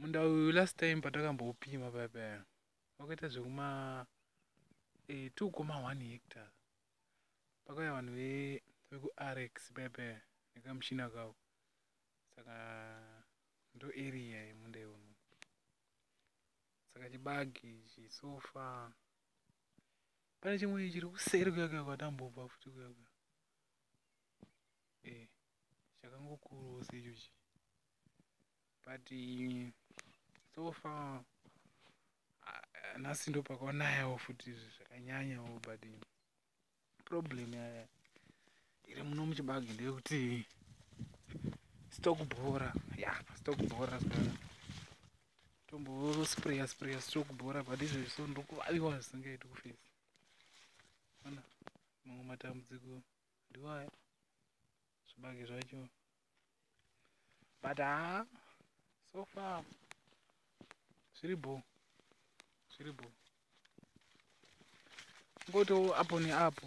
munda uyu last time patakamboupima paya paya wakaita zvekuma e, 2,1 hectare. Pakauya vanhu vekuarex paya paya nekamuchina kavo saka ndo area yemunda iwono saka chibagi chisofa. Pane chimwe chiri kuseri kuyakaya kwatambobva futi kuyaka e chakangokuruwo seichochi but so far nhasi ndo pakaunayawo futi zvakanyanyawo but problem iri muno muchibage ndeyekuti stock bhora ya stock bhora saka tombospreya spreya stock bhora but izvezvi so ndokuvaviwa zvisingaiti kufesa ona mamwe matambudziko ndiwaya zvibage zvacho. But haa So far, Siribo. Siribo. Go to hapo ni hapo.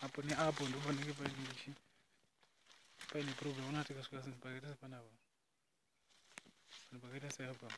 Hapo ni hapo ndio bwana ngipa ngishi. Pale ni program unataka siku to mpaka tena pana hapo. Mpaka tena sasa hapa.